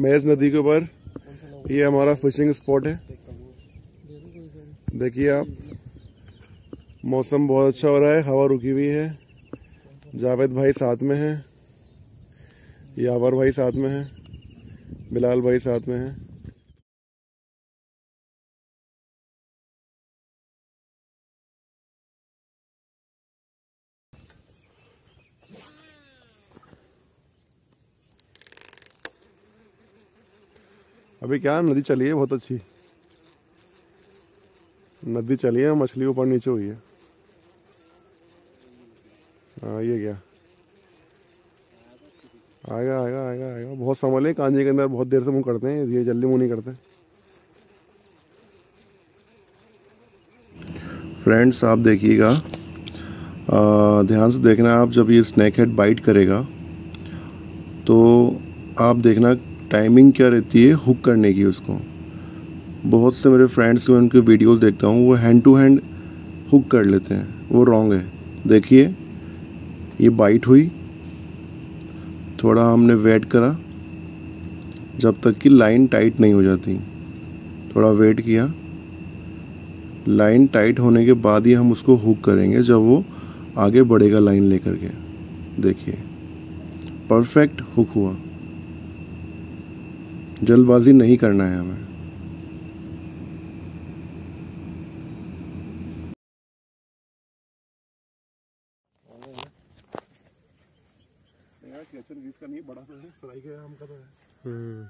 मैज नदी के ऊपर। ये हमारा फिशिंग स्पॉट है। देखिए आप मौसम बहुत अच्छा हो रहा है हवा रुकी हुई है। जावेद भाई साथ में है यावर भाई साथ में है बिलाल भाई साथ में है। अभी क्या नदी चली है, बहुत अच्छी। नदी चली है मछली ऊपर नीचे हुई है। हाँ ये क्या? आएगा आएगा आएगा आएगा। बहुत संभल कांजी के अंदर बहुत देर से मुँह करते हैं, ये जल्दी मुँह नहीं करते। फ्रेंड्स, आप देखिएगा। ध्यान से देखना, आप जब ये स्नैक हेड बाइट करेगा तो आप देखना टाइमिंग क्या रहती है हुक करने की उसको। बहुत से मेरे फ्रेंड्स मैं उनके वीडियोस देखता हूँ, वो हैंड टू हैंड हुक कर लेते हैं। वो रॉन्ग है। देखिए, ये बाइट हुई। थोड़ा हमने वेट करा, जब तक कि लाइन टाइट नहीं हो जाती। थोड़ा वेट किया। लाइन टाइट होने के बाद ही हम उसको हुक करेंगे, जब वो आगे बढ़ेगा लाइन लेकर के। देखिए परफेक्ट हुक हुआ। जल्दबाजी नहीं करना है हमें बड़ा तो है फ्राई का हम का तो है हम्म।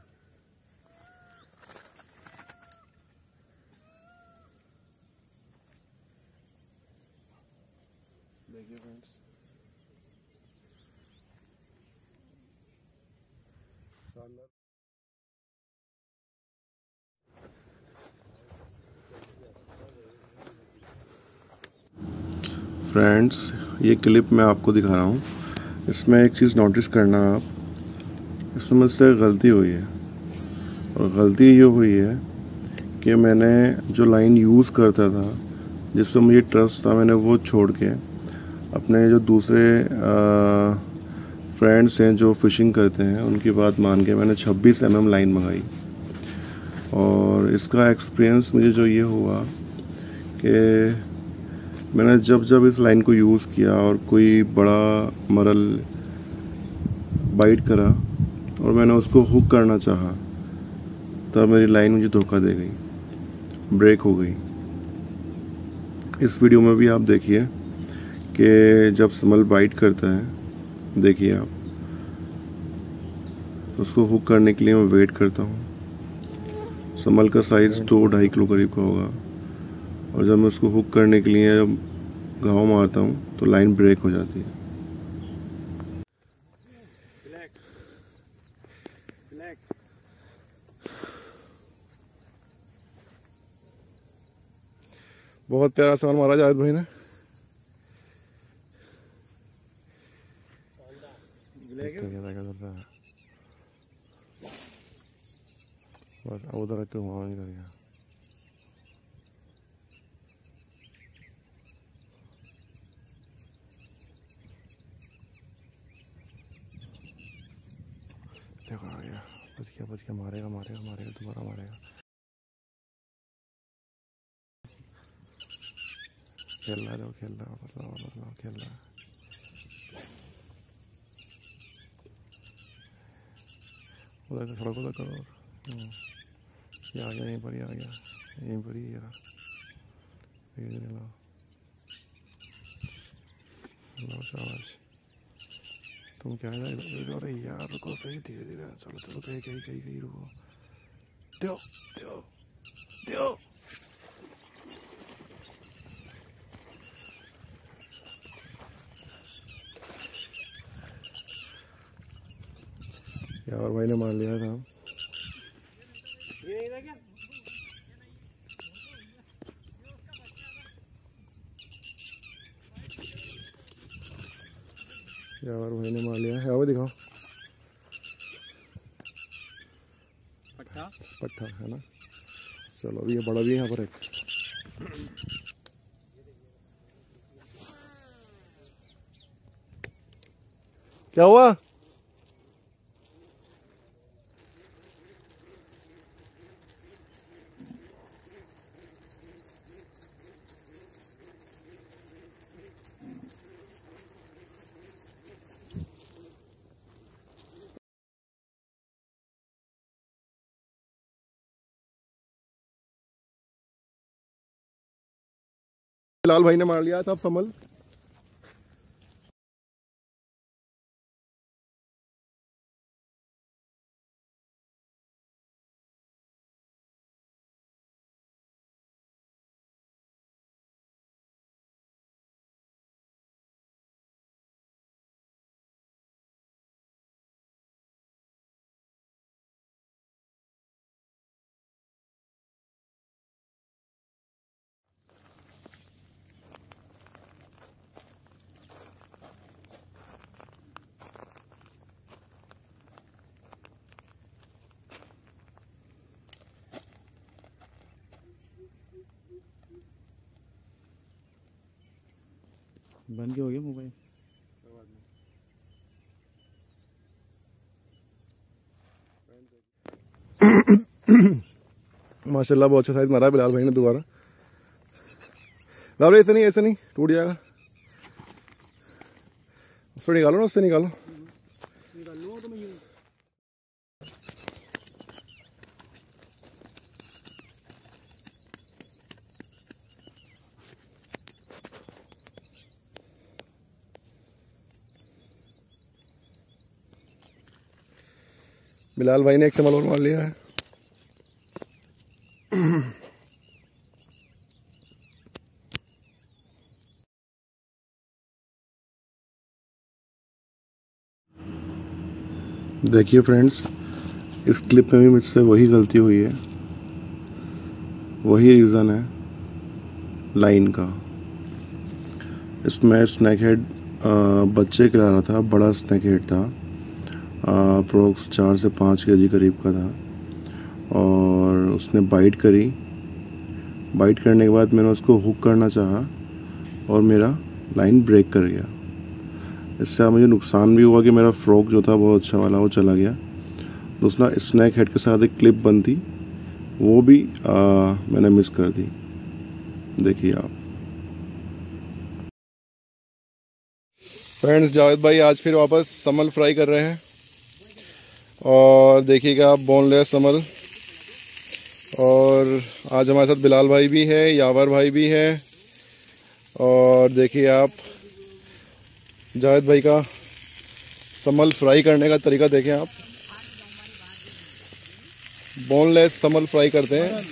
देखिए फ्रेंड्स फ्रेंड्स, ये क्लिप मैं आपको दिखा रहा हूँ। इसमें एक चीज़ नोटिस करना आप। इसमें मुझसे गलती हुई है। और गलती ये हुई है कि मैंने जो लाइन यूज़ करता था, जिसमें मुझे ट्रस्ट था, मैंने वो छोड़ के अपने जो दूसरे फ्रेंड्स हैं, जो फिशिंग करते हैं, उनकी बात मान के मैंने 26 एम mm लाइन मंगाई। और इसका एक्सपीरियंस मुझे जो ये हुआ कि मैंने जब जब इस लाइन को यूज़ किया और कोई बड़ा मरल बाइट करा और मैंने उसको हुक करना चाहा, तब मेरी लाइन मुझे धोखा दे गई ब्रेक हो गई। इस वीडियो में भी आप देखिए कि जब समल बाइट करता है, देखिए आप, उसको हुक करने के लिए मैं वेट करता हूँ। समल का साइज़ दो ढाई किलो करीब का होगा। और जब मैं उसको हुक करने के लिए जब घाव मारता हूँ तो लाइन ब्रेक हो जाती है। बहुत प्यारा सवाल मारा जावेद भाई ने। बस उधर रख के वहाँ नहीं करेगा देखो आ गया बच गया बच गया मारेगा मारेगा मारेगा। खेल रहा है खेल रहा बदलाओ बदलाओ खेल रहा है। उधर का सड़क उधर करो। हम्म। ये आ गया, यहीं पर ही आ गया। यहीं पर ही ये रहा। धीरे लाओ लाओ शाबाश। तुम क्या है? अरे यार, रुको, सही, धीरे धीरे। चलो चलो, कहीं कहीं कहीं कहीं रुको। दो दो दो यार भाई ने मान लिया था यार भाई ने मार लिया है वो दिखाओ पट्टा है ना? चलो ये बड़ा भी यहाँ पर एक। क्या हुआ? लाल भाई ने मार लिया था समल बन के हो गया मोबाइल? माशाल्लाह, बहुत अच्छा साइज़ मारा बिलाल भाई ने दोबारा। भाई ऐसे नहीं ऐसे नहीं, टूट जाएगा। उससे निकालो ना, उससे निकालो। बिलाल भाई ने एक समल और मार लिया है। देखिए फ्रेंड्स इस क्लिप में भी मुझसे वही गलती हुई है। वही रीज़न है लाइन का। इसमें स्नैक हेड बच्चे के खिला रहा था, बड़ा स्नैक हेड था। अप्रोक्स चार से पाँच के जी करीब का था। और उसने बाइट करी। बाइट करने के बाद मैंने उसको हुक करना चाहा और मेरा लाइन ब्रेक कर गया। इससे मुझे नुकसान भी हुआ कि मेरा फ्रॉक जो था बहुत अच्छा वाला वो चला गया। दूसरा स्नैक हेड के साथ एक क्लिप बनती वो भी आ, मैंने मिस कर दी। देखिए आप। फ्रेंड्स जावेद भाई आज फिर वापस समल फ्राई कर रहे हैं। और देखिएगा बोनलेस समल और आज हमारे साथ बिलाल भाई भी है, यावर भाई भी है। और देखिए आप, जावेद भाई का समल फ्राई करने का तरीका देखें आप। बोनलेस समल फ्राई करते हैं।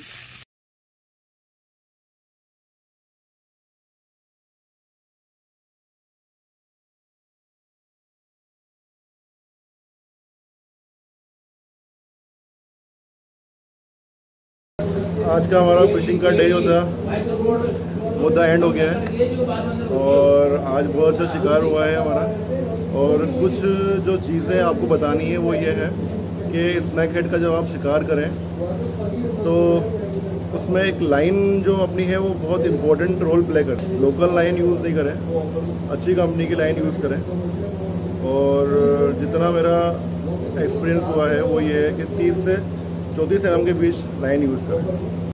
आज का हमारा फिशिंग का डे जो था वो द एंड हो गया है। और आज बहुत अच्छा शिकार हुआ है हमारा। और कुछ जो चीज़ें आपको बतानी है, वो ये है कि स्नैक हेड का जब आप शिकार करें तो उसमें एक लाइन जो अपनी है, वो बहुत इम्पोर्टेंट रोल प्ले कर। लोकल लाइन यूज़ नहीं करें, अच्छी कंपनी की लाइन यूज़ करें। और जितना मेरा एक्सपीरियंस हुआ है, वो ये है कि 30 से चौंतीस एम के बीच लाइन यूज़ करें।